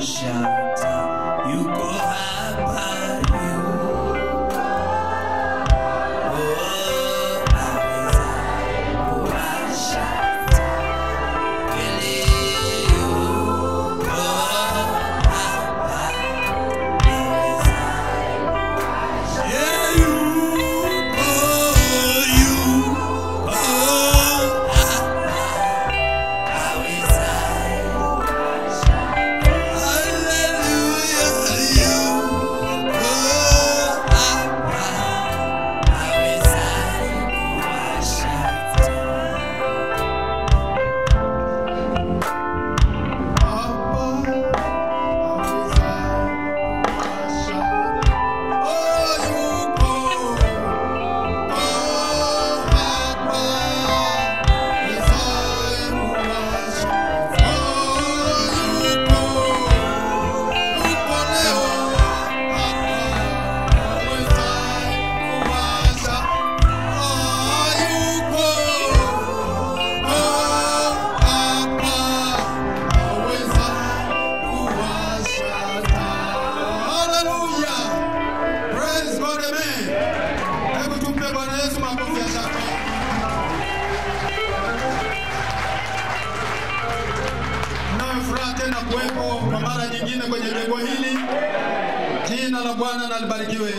Shut up, you go. Yesu makofi ya shangwe. Nayo tena kuwepo kwa mara nyingine kwenye jengo hili. Jina la Bwana na libarikiwe.